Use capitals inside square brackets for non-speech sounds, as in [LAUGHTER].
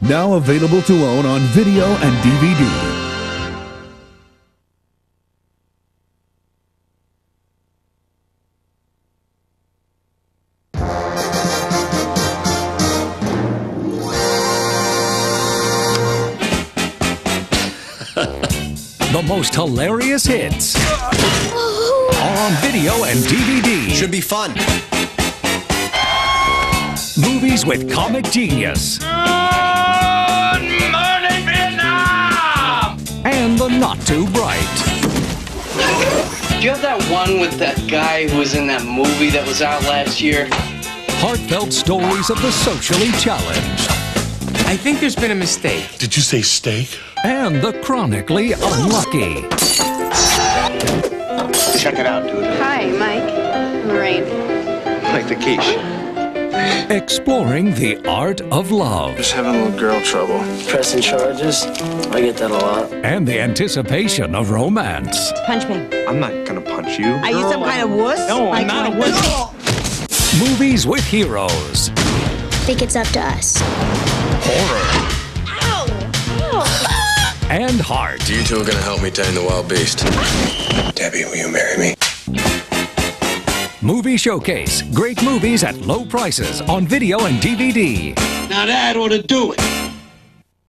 Now available to own on video and DVD. [LAUGHS] The most hilarious hits are [LAUGHS] on video and DVD. Should be fun. Movies with comic genius. Good morning, Vietnam! And the not too bright. Do you have that one with that guy who was in that movie that was out last year? Heartfelt stories of the socially challenged. I think there's been a mistake. Did you say steak? And the chronically unlucky. Check it out, dude. Hi, Mike. Lorraine. Like the quiche. Exploring the art of love. Just having a little girl trouble. Pressing charges. I get that a lot. And the anticipation of romance. Punch me. I'm not gonna punch you. Are you some kind of wuss? No, I'm not a wuss. Movies with heroes. think it's up to us. Horror. And heart. You two are gonna help me tame the wild beast. Debbie, will you marry me? Movie Showcase. Great movies at low prices on video and DVD. Now that ought to do it.